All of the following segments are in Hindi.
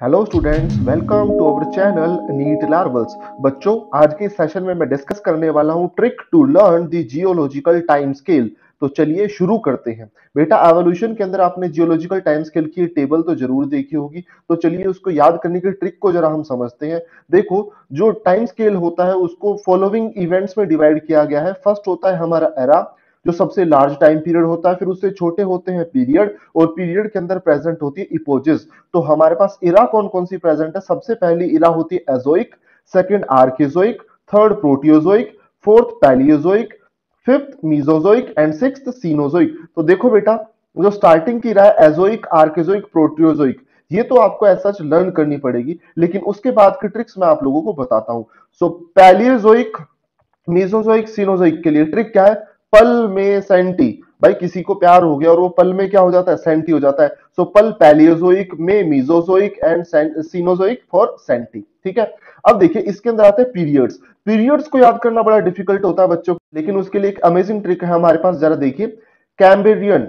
Hello students welcome to our channel NEET Larvals बच्चों, आज के सेशन में मैं डिस्कस करने वाला हूँ trick to learn the geological time scale तो चलिए शुरू करते हैं। बेटा एवोल्यूशन के अंदर आपने जियोलॉजिकल टाइम स्केल की टेबल तो ज़रूर देखी होगी। तो चलिए उसको याद करने की ट्रिक को जरा हम समझते हैं। देखो, जो टाइम स्केल होता है, उसको फॉलोइंग इवेंट्स में डिवाइड किया गया है। फ़र्स्ट होता है हमारा एरा जो सबसे लार्ज टाइम पीरियड होता है, फिर उससे छोटे होते हैं पीरियड और पीरियड के अंदर प्रेजेंट होती है इपोजिस तो हमारे पास इरा कौन कौन सी प्रेजेंट है? सबसे पहली इरा होती है Azoic second Archaeozoic third Proterozoic fourth Palaeozoic fifth Mesozoic and six Cenozoic तो देखो बेटा, जो स्टार्टिंग की है एजोइक आर्किजोइक प्रोटियोजोइक ये तो आपको ऐसा लर्न करनी पड़ेगी, लेकिन उसके बाद की ट्रिक्स मैं आप लोगों को बताता हूँ. सो पैलियोजोइक मीजोजोइक सीनोजोइक के लिए ट्रिक क्या है? पल में सेंटी। भाई, किसी को प्यार हो गया और वो पल में क्या हो जाता है? सेंटी हो जाता है। सो पल पैलियोजोइक में Mesozoic and Cenozoic for centi ठीक है? अब देखिए, इसके अंदर आते हैं पीरियड्स पीरियड्स को याद करना बड़ा डिफ़िकल्ट होता है बच्चों लेकिन उसके लिए एक अमेजिंग ट्रिक है हमारे पास। जरा देखिए। कैम्बेरियन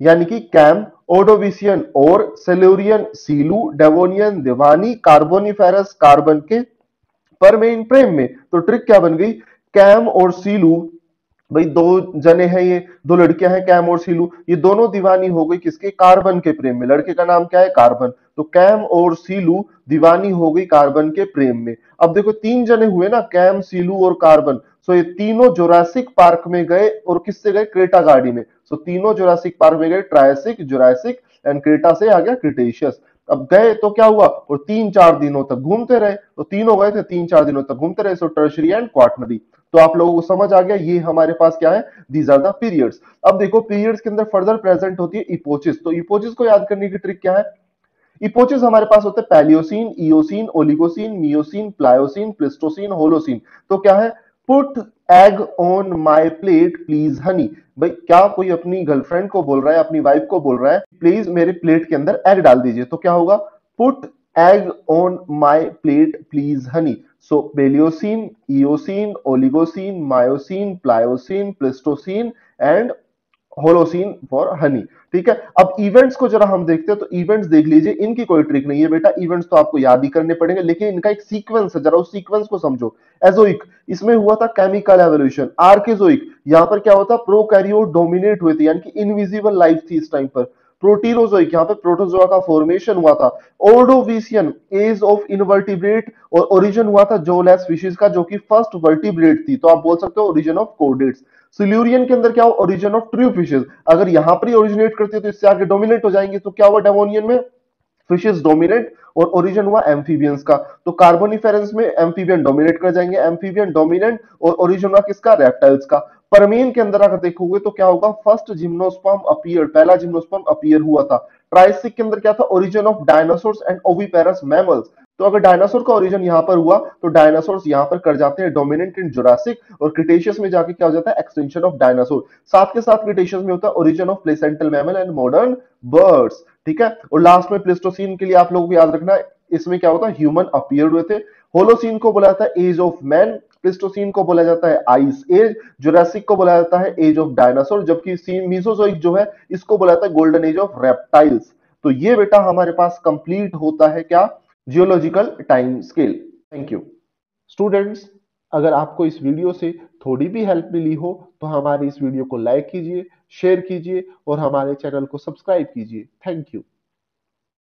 यानी कि कैम ओडोविशियन और सेलोरियन सीलू डेवोनियन दिवानी कार्बोनिफेरस कार्बन के पर में इन प्रेम में। तो ट्रिक क्या बन गई? कैम और सीलू भाई दो जने हैं ये, दो लड़कियाँ हैं, कैम और सीलू। ये दोनों दीवानी हो गई किसके? कार्बन के प्रेम में। लड़के का नाम क्या है? कार्बन। तो कैम और सीलू दीवानी हो गई कार्बन के प्रेम में। अब देखो, तीन जने हुए ना, कैम, सीलू और कार्बन। सो ये तीनों जोरासिक पार्क में गए और किससे गए? क्रेटा गाड़ी में। सो तीनों जोरासिक पार्क में गए ट्रायसिक जोरासिक एंड क्रेटा से आ गया क्रिटेशियस अब गए तो क्या हुआ? और तीन चार दिनों तक घूमते रहे। तो तीनों गए थे, तीन चार दिनों तक घूमते रहे। सो टर्शरी एंड क्वार्टनरी तो आप लोगों को समझ आ गया ये हमारे पास क्या है? दीज आर द पीरियड्स अब देखो पीरियड्स के अंदर फर्दर प्रेजेंट होती है इपोचिस तो इपोचिस को याद करने की ट्रिक क्या है? इपोचिस हमारे पास होते हैं Paleocene Eocene Oligocene Miocene Pliocene Pleistocene Holocene तो क्या है? Put egg on my plate please honey भाई, क्या कोई अपनी गर्लफ्रेंड को बोल रहा है, अपनी वाइफ को बोल रहा है प्लीज़ मेरे प्लेट के अंदर एग डाल दीजिए। तो क्या होगा? Put egg on my plate please honey so Palaeocene Eocene Oligocene Miocene Pliocene Pleistocene and Holocene for honey ठीक है? अब इवेंट्स को जरा हम देखते हैं तो इवेंट्स देख लीजिए। इनकी कोई ट्रिक नहीं है बेटा। इवेंट्स तो आपको याद ही करने पड़ेंगे, लेकिन इनका एक सीक्वेंस है। जरा उस सीक्वेंस को समझो। एजोइक इसमें हुआ था केमिकल एवोल्यूशन आर्केजोइक यहाँ पर क्या होता? प्रोकैरियोट डोमिनेट हुए थे, यानी कि इनविजिबल लाइफ थी इस टाइम पर। प्रोटीरोजोइक यहाँ पे प्रोटोजोआ का फॉर्मेशन हुआ था। ओर्डोविशियन एज ऑफ़ इनवर्टिब्रेट और ओरिजिन हुआ था जोलेस फिशेज का, जो कि फ़र्स्ट वर्टिब्रेट थी। तो आप बोल सकते हो ओरिजिन ऑफ़ कोडेट्स सिल्यूरियन के अंदर क्या हो ओरिजिन ऑफ़ ट्रू फिशेज अगर यहाँ पर ही ओरिजिनेट करती है तो इससे आगे डोमिनेट हो जाएँगे। तो क्या हुआ डेवोनियन में? फिशेज डोमिनेट और ओरिजिन हुआ एम्फीबियंस का। तो कार्बोनिफेरेंस में एम्फीबियन डोमिनेट कर जाएँगे। एम्फीबियन डोमिनेंट और ओरिजिन हुआ किसका? रेप्टाइल्स का। परमीन के अंदर अगर देखोगे तो क्या होगा? फ़र्स्ट जिम्नोस्पर्म अपियर पहला जिम्नोस्पर्म अपियर हुआ था। ट्राइसिक के अंदर क्या था? Origin of dinosaurs and oviparous mammals तो अगर डायनासोर का ओरिजिन यहाँ पर हुआ तो डायनासोर यहाँ पर कर जाते हैं डोमिनेंट इन जोरासिक और क्रिटेशियस में जाके क्या हो जाता है? एक्सटेंशन ऑफ़ डायनासोर साथ के साथ क्रिटेशियस में होता है origin of placental mammal and modern birds ठीक है? और लास्ट में प्लेस्टोसिन के लिए आप लोगों को याद रखना इसमें क्या होता है? ह्यूमन अपियर हुए थे। होलोसिन को बोला था एज ऑफ़ मैन प्लिस्टोसिन को बोला जाता है आइस। एज जुरासिक को बोला जाता है एज ऑफ़ डायनासोर, जबकि मीसोजोइक जो है, इसको बोला जाता है गोल्डन एज ऑफ़ रेप्टाइल्स। तो ये बेटा हमारे पास कंप्लीट होता है क्या? Geological time scale. Thank you students अगर आपको इस वीडियो से थोड़ी भी हेल्प मिली हो तो हमारे इस वीडियो को लाइक कीजिए, शेयर कीजिए, और हमारे चैनल को सब्सक्राइब कीजिए। Thank you